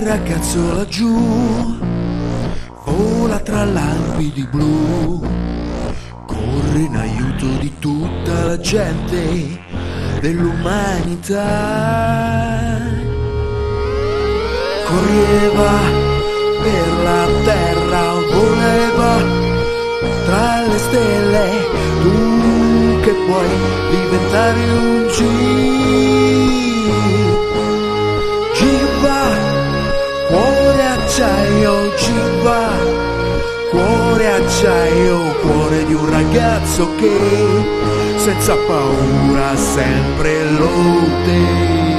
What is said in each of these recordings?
Il ragazzo laggiù vola tra lampi blu, corre in aiuto di tutta la gente dell'umanità. Correva per la terra, voleva tra le stelle, tu che puoi diventare un G. cuore acciaio, cuore di un ragazzo che senza paura sempre lotterà.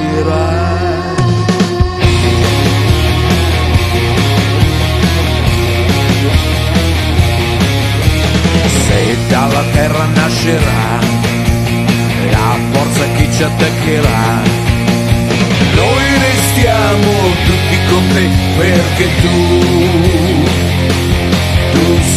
Se dalla terra nascerà la forza che ci attaccherà, noi restiamo tutti con te perché tu,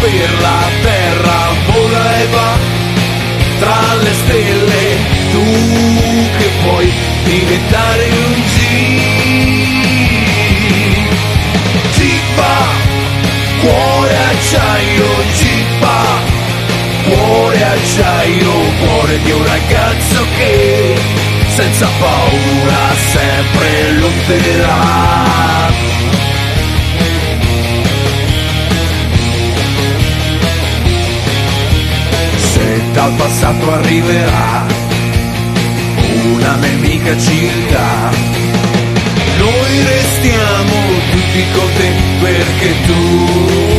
per la terra, voleva tra le stelle, tu che puoi diventare un G. Cipa, cuore acciaio, cipa, cuore acciaio, cuore di un ragazzo che senza paura sempre lotterà. Dal passato arriverà una nemica città, noi restiamo tutti con te perché tu,